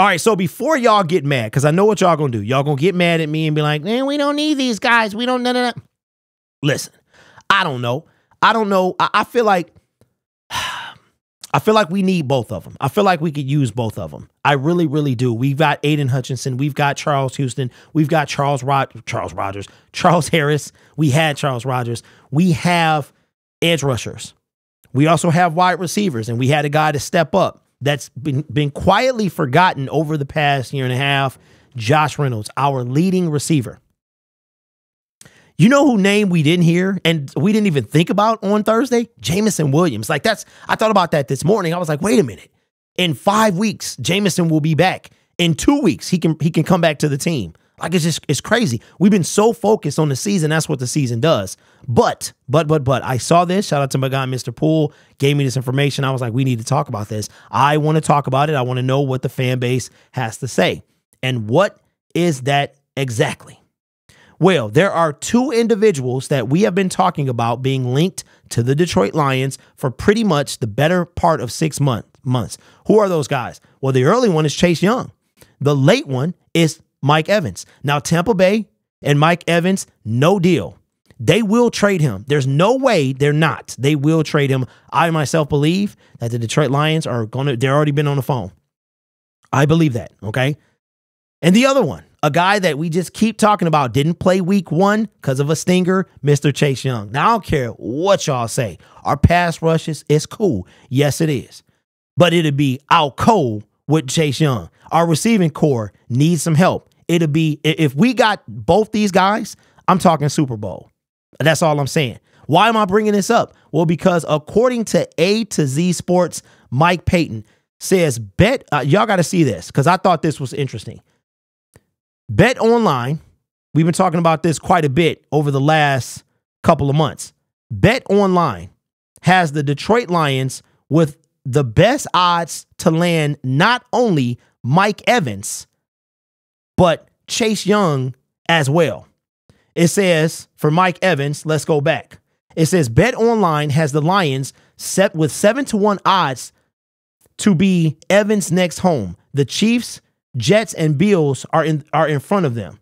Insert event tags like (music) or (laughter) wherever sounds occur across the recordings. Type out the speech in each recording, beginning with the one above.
All right, so before y'all get mad, because I know what y'all gonna do. Y'all gonna get mad at me and be like, man, we don't need these guys. We don't, no, no, no. Listen, I don't know. I don't know. I, I feel like (sighs) I feel like we need both of them. I feel like we could use both of them. I really, really do. We've got Aidan Hutchinson. We've got Charles Houston. We've got Charles Rod- Charles Rogers, Charles Harris. We had Charles Rogers. We have edge rushers. We also have wide receivers, and we had a guy to step up that's been been quietly forgotten over the past year and a half. Josh Reynolds, our leading receiver. You know who name we didn't hear and we didn't even think about on Thursday? Jameson Williams. Like that's I thought about that this morning. I was like, wait a minute. In five weeks, Jamison will be back. In two weeks, he can he can come back to the team. Like it's just it's crazy. We've been so focused on the season. That's what the season does. But but but but I saw this. Shout out to my guy, Mr. Poole, gave me this information. I was like, we need to talk about this. I want to talk about it. I want to know what the fan base has to say. And what is that exactly? Well, there are two individuals that we have been talking about being linked to the Detroit Lions for pretty much the better part of six month, months. Who are those guys? Well, the early one is Chase Young. The late one is Mike Evans. Now, Tampa Bay and Mike Evans, no deal. They will trade him. There's no way they're not. They will trade him. I myself believe that the Detroit Lions are going to, they're already been on the phone. I believe that. Okay. And the other one, a guy that we just keep talking about didn't play week one because of a stinger, Mr. Chase Young. Now, I don't care what y'all say. Our pass rushes is cool. Yes, it is. But it'd be out cold with Chase Young. Our receiving core needs some help. It'd be, if we got both these guys, I'm talking Super Bowl. That's all I'm saying. Why am I bringing this up? Well, because according to A to Z Sports, Mike Payton says, bet, uh, y'all got to see this because I thought this was interesting. Bet online, we've been talking about this quite a bit over the last couple of months. Bet online has the Detroit Lions with the best odds to land not only Mike Evans, but Chase Young as well. It says for Mike Evans, let's go back. It says Bet Online has the Lions set with 7 to 1 odds to be Evans' next home. The Chiefs Jets and Bills are in are in front of them.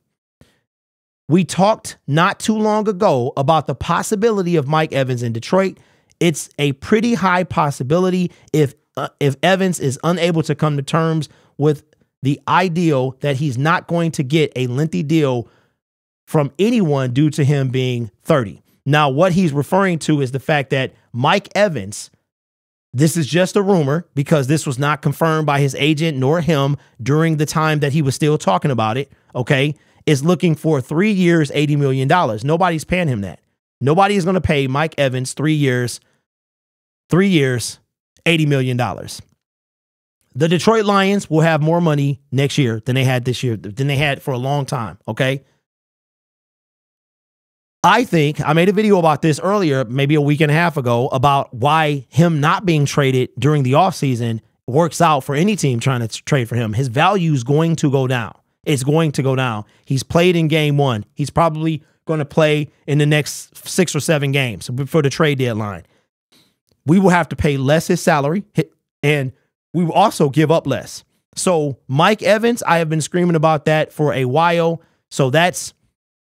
We talked not too long ago about the possibility of Mike Evans in Detroit. It's a pretty high possibility if uh, if Evans is unable to come to terms with the ideal that he's not going to get a lengthy deal from anyone due to him being 30. Now, what he's referring to is the fact that Mike Evans this is just a rumor because this was not confirmed by his agent nor him during the time that he was still talking about it. Okay. Is looking for three years, $80 million. Nobody's paying him that. Nobody is going to pay Mike Evans three years, three years, $80 million. The Detroit Lions will have more money next year than they had this year, than they had for a long time. Okay. I think I made a video about this earlier, maybe a week and a half ago, about why him not being traded during the offseason works out for any team trying to trade for him. His value is going to go down. It's going to go down. He's played in game one. He's probably going to play in the next six or seven games before the trade deadline. We will have to pay less his salary, and we also give up less. So Mike Evans, I have been screaming about that for a while. So that's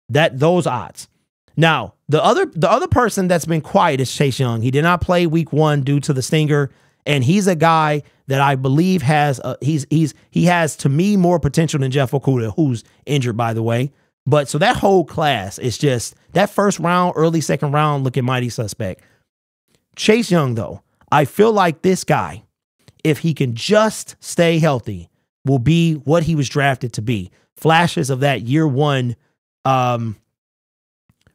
that those odds. Now, the other the other person that's been quiet is Chase Young. He did not play week 1 due to the stinger and he's a guy that I believe has a, he's he's he has to me more potential than Jeff Okudah, who's injured by the way. But so that whole class is just that first round, early second round looking mighty suspect. Chase Young though, I feel like this guy, if he can just stay healthy, will be what he was drafted to be. Flashes of that year one um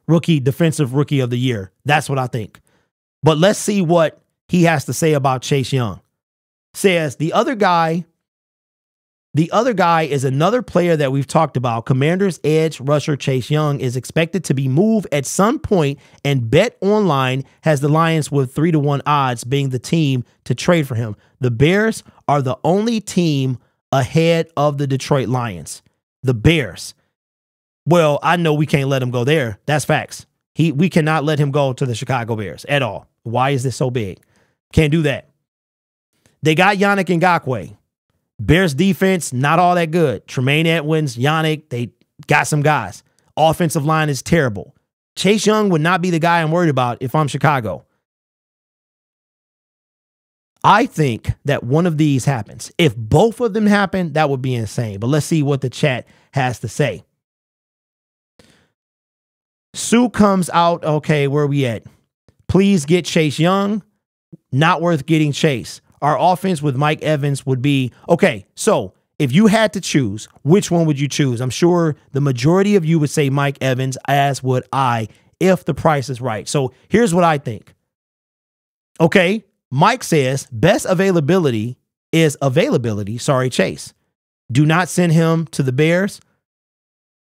rookie defensive rookie of the year. That's what I think. But let's see what he has to say about Chase Young. Says the other guy, the other guy is another player that we've talked about. Commanders edge rusher Chase Young is expected to be moved at some point, and Bet Online has the Lions with three to one odds being the team to trade for him. The Bears are the only team ahead of the Detroit Lions. The Bears. Well, I know we can't let him go there. That's facts. He we cannot let him go to the Chicago Bears at all. Why is this so big? Can't do that. They got Yannick Ngakoue. Bears defense, not all that good. Tremaine Edmunds, Yannick, they got some guys. Offensive line is terrible. Chase Young would not be the guy I'm worried about if I'm Chicago. I think that one of these happens. If both of them happen, that would be insane. But let's see what the chat has to say. Sue comes out. Okay, where are we at? Please get Chase Young. Not worth getting Chase. Our offense with Mike Evans would be okay. So if you had to choose, which one would you choose? I'm sure the majority of you would say Mike Evans, as would I, if the price is right. So here's what I think. Okay, Mike says best availability is availability. Sorry, Chase. Do not send him to the Bears.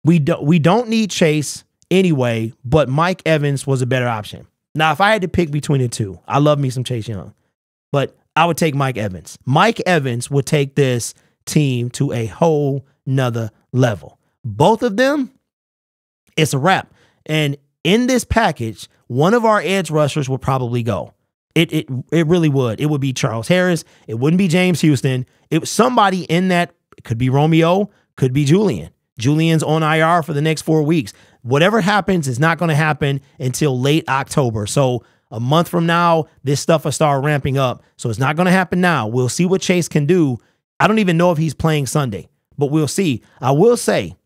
We don't we don't need Chase anyway, but Mike Evans was a better option. Now, if I had to pick between the two, I love me some Chase Young, but I would take Mike Evans. Mike Evans would take this team to a whole nother level. Both of them, it's a wrap. And in this package, one of our edge rushers will probably go. It it it really would. It would be Charles Harris. It wouldn't be James Houston. It was somebody in that. Could be Romeo. Could be Julian. Julian's on IR for the next four weeks. Whatever happens is not going to happen until late October. So a month from now, this stuff will start ramping up. So it's not going to happen now. We'll see what Chase can do. I don't even know if he's playing Sunday, but we'll see. I will say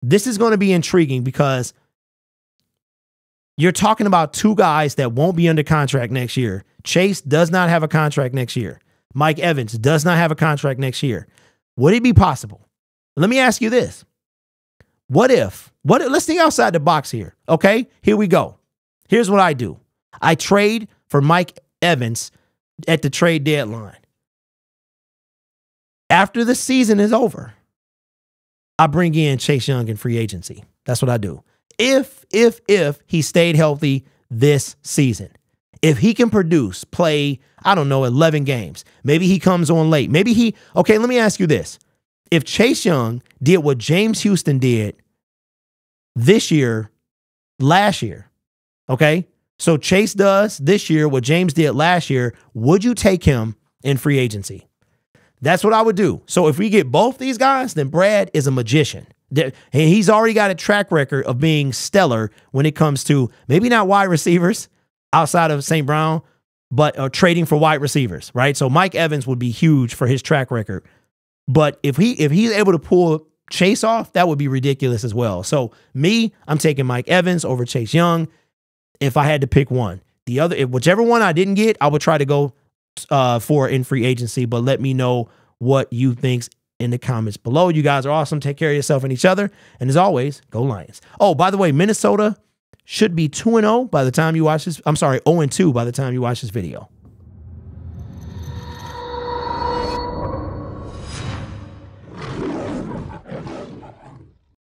this is going to be intriguing because you're talking about two guys that won't be under contract next year. Chase does not have a contract next year. Mike Evans does not have a contract next year. Would it be possible? Let me ask you this. What if, what if, let's think outside the box here. Okay, here we go. Here's what I do. I trade for Mike Evans at the trade deadline. After the season is over, I bring in Chase Young in free agency. That's what I do if, if, if he stayed healthy this season. If he can produce, play, I don't know, 11 games, maybe he comes on late. Maybe he, okay, let me ask you this. If Chase Young did what James Houston did this year, last year, okay? So Chase does this year what James did last year, would you take him in free agency? That's what I would do. So if we get both these guys, then Brad is a magician. He's already got a track record of being stellar when it comes to maybe not wide receivers outside of St. Brown, but uh, trading for wide receivers, right? So Mike Evans would be huge for his track record. But if he if he's able to pull Chase off, that would be ridiculous as well. So me, I'm taking Mike Evans over Chase Young. If I had to pick one, the other, if whichever one I didn't get, I would try to go uh, for in free agency. But let me know what you think's in the comments below. You guys are awesome. Take care of yourself and each other. And as always, go Lions. Oh, by the way, Minnesota should be 2 0 by the time you watch this. I'm sorry, 0 2 by the time you watch this video.